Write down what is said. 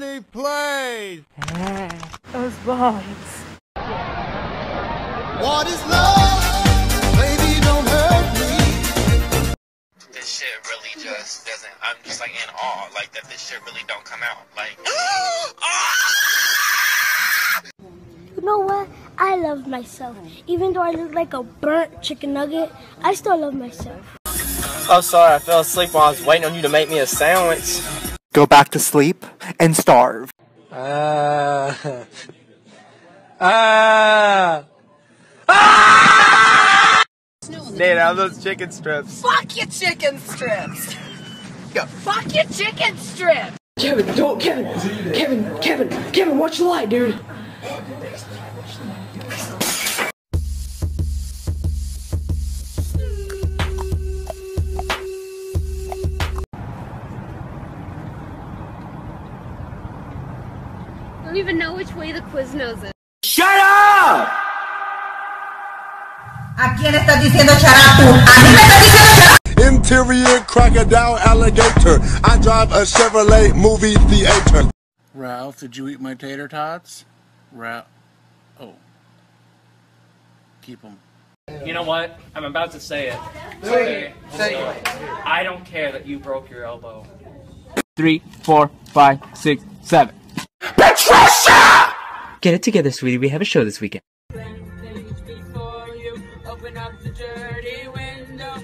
money, please. Those bombs. What is love? Baby, don't hurt me. this shit really just doesn't. I'm just like in awe, like that this shit really don't come out. Like, ah! You know what? I love myself. Even though I look like a burnt chicken nugget, I still love myself. Oh, sorry, I fell asleep while I was waiting on you to make me a sandwich. Go back to sleep and starve. Ah. Ah. Nate, how those chicken strips? Fuck your chicken strips. go. Fuck your chicken strips. Kevin, don't, Kevin, Kevin, Kevin, Kevin, watch the light, dude. Don't even know which way the Quiznos is. ¿A quién estás diciendo charapu? A mí me estás diciendo charapu. Interior crocodile alligator. I drive a Chevrolet movie theater. Ralph, did you eat my tater tots? Ralph. Oh. Keep them. You know what? I'm about to say it. Okay. So, I don't care that you broke your elbow. Three, four, five, six, seven. Get it together, sweetie. We have a show this weekend. Open up the dirty window.